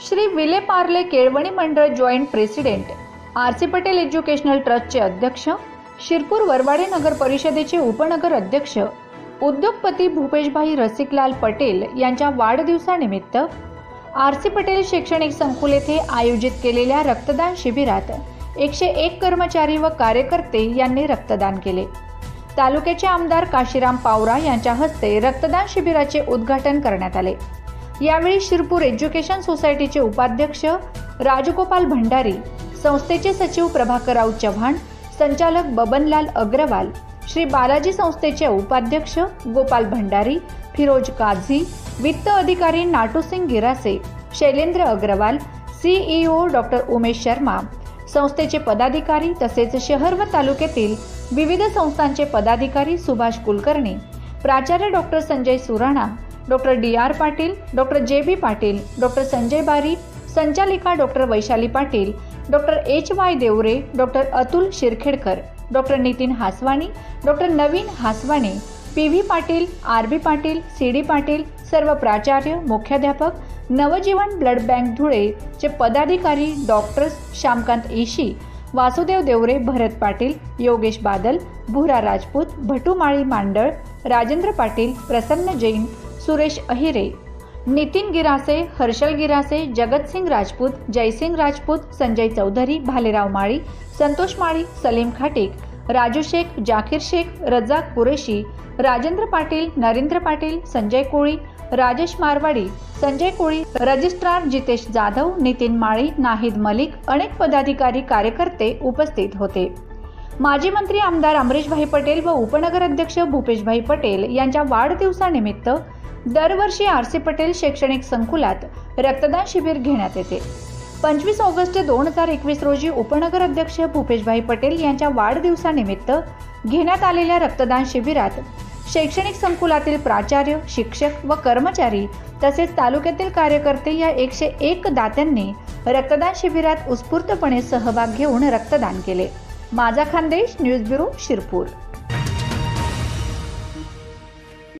श्री विले पार्ले केळवणी मंडळ joint president R C Patel educational ट्रस्टचे अध्यक्ष शिरपूर वरवाडे नगर परिषदेचे उपनगर अध्यक्ष उद्योगपती भूपेशभाई रसिकलाल पटेल यांच्या वाढदिवसानिमित्त आर सी पटेल शैक्षणिक संकुल येथे आयोजित केलेल्या रक्तदान शिबिरात एकशे एक कर्मचारी व कार्यकर्ते यांनी रक्तदान केले. तालुक्याचे आमदार काशीराम पावरा यांच्या हस्ते रक्तदान शिबिराचे उद्घाटन करण्यात आले. यावेळी शिरपूर एज्युकेशन सोसायटीचे उपाध्यक्ष राजगोपाल भंडारी संस्थेचे सचिव प्रभाकरराव चव्हाण संचालक बबनलाल अग्रवाल श्री बालाजी संस्थेचे उपाध्यक्ष गोपाल भंडारी फिरोज काझी वित्त अधिकारी नाटूसिंग गिरासे शैलेंद्र अग्रवाल सीईओ डॉक्टर उमेश शर्मा संस्थेचे पदाधिकारी तसेच शहर व तालुक्यातील विविध संस्थांचे पदाधिकारी सुभाष कुलकर्णी प्राचार्य doctor Sanjay Surana doctor D R Patil doctor J B Patil doctor Sanjay Bari संचालिका doctor Vaishali Patil doctor H Y Deore doctor Atul Shirkhedkar doctor Nitin Haswani doctor Navin Haswane P V Patil R B Patil C D Patil सर्व प्राचार्य मुख्याध्यापक Navjeevan blood bank Dhule चे पदाधिकारी doctors Shyamkant Ishi Vasudev Deore Bharat Patil Yogesh Badal Bhura Rajput Bhatumali Mandal Rajendra Patil Prasanna Jain Suresh Ahire Nitin Girase Harshal Girase Jagat Singh Rajput Jaisingh Rajput Sanjay Chaudhari Bhalerao Mali Santosh Mali Salim Khatik Raju Shaikh Zakir Shaikh Razak Qureshi Rajendra Patil Narendra Patil Sanjay Koli Rajesh Marwadi Sanjay Koli registrar Jitesh Jadhav Nitin Mali Nahid Malik अनेक पदाधिकारी कार्यकर्ते उपस्थित होते. माजी मंत्री आमदार अमरीशभाई पटेल व उपनगराध्यक्ष भूपेशभाई पटेल यांच्या वाढदिवसानिमित्त दरवर्षी आर सी पटेल शैक्षणिक संकुलात रक्तदान शिबिर घेण्यात येते. पंचवीस ऑगस्ट दोन हजार एकवीस रोजी उपनगर अध्यक्ष भूपेशभाई पटेल यांच्या वाढदिवसानिमित्त घेण्यात आलेल्या रक्तदान शिबिरात शैक्षणिक संकुलातील प्राचार्य शिक्षक व कर्मचारी तसेच तालुक्यातील कार्यकर्ते या एकशे एक दात्यांनी रक्तदान शिबिरात उत्स्फूर्तपणे सहभाग घेऊन रक्तदान केले. माझा खानदेश न्यूज ब्युरो शिरपूर.